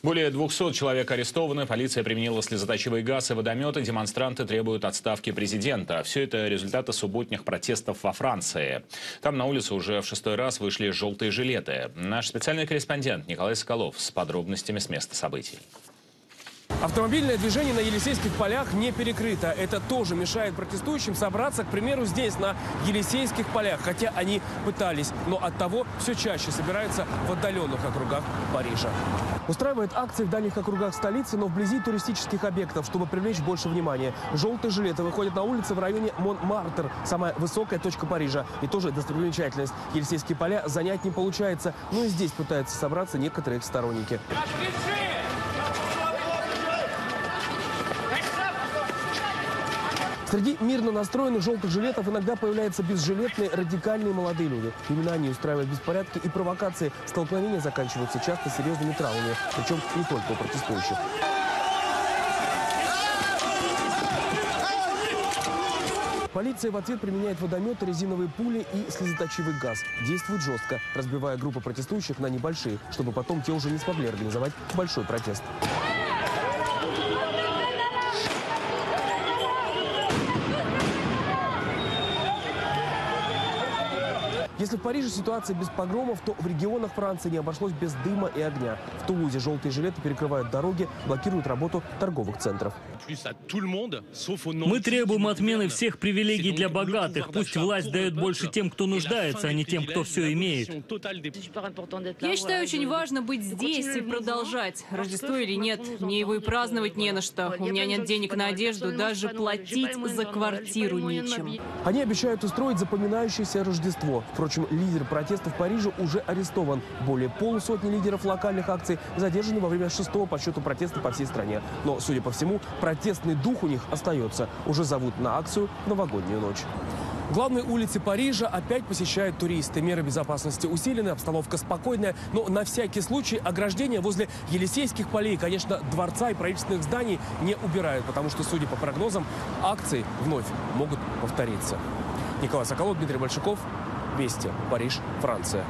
Более 200 человек арестованы, полиция применила слезоточивый газ и водометы, демонстранты требуют отставки президента. Все это результаты субботних протестов во Франции. Там на улице уже в шестой раз вышли желтые жилеты. Наш специальный корреспондент Николай Соколов с подробностями с места событий. Автомобильное движение на Елисейских полях не перекрыто. Это тоже мешает протестующим собраться, к примеру, здесь, на Елисейских полях. Хотя они пытались, но от того все чаще собираются в отдаленных округах Парижа. Устраивает акции в дальних округах столицы, но вблизи туристических объектов, чтобы привлечь больше внимания. Желтые жилеты выходят на улицы в районе Монмартр, самая высокая точка Парижа. И тоже достопримечательность. Елисейские поля занять не получается, но и здесь пытаются собраться некоторые их сторонники. Среди мирно настроенных желтых жилетов иногда появляются безжилетные радикальные молодые люди. Именно они устраивают беспорядки и провокации. Столкновения заканчиваются часто серьезными травмами, причем не только у протестующих. Полиция в ответ применяет водометы, резиновые пули и слезоточивый газ. Действует жестко, разбивая группы протестующих на небольшие, чтобы потом те уже не смогли организовать большой протест. Если в Париже ситуация без погромов, то в регионах Франции не обошлось без дыма и огня. В Тулузе желтые жилеты перекрывают дороги, блокируют работу торговых центров. Мы требуем отмены всех привилегий для богатых. Пусть власть дает больше тем, кто нуждается, а не тем, кто все имеет. Я считаю, очень важно быть здесь и продолжать. Рождество или нет, мне его и праздновать не на что. У меня нет денег на одежду, даже платить за квартиру нечем. Они обещают устроить запоминающееся Рождество. Впрочем, лидер протестов в Париже уже арестован. Более полусотни лидеров локальных акций задержаны во время шестого по счету протеста по всей стране. Но, судя по всему, протестный дух у них остается. Уже зовут на акцию новогоднюю ночь. Главные улицы Парижа опять посещают туристы. Меры безопасности усилены, обстановка спокойная. Но на всякий случай ограждения возле Елисейских полей, конечно, дворца и правительственных зданий не убирают, потому что, судя по прогнозам, акции вновь могут повториться. Николай Соколов, Дмитрий Большаков. Вести. Париж, Франция.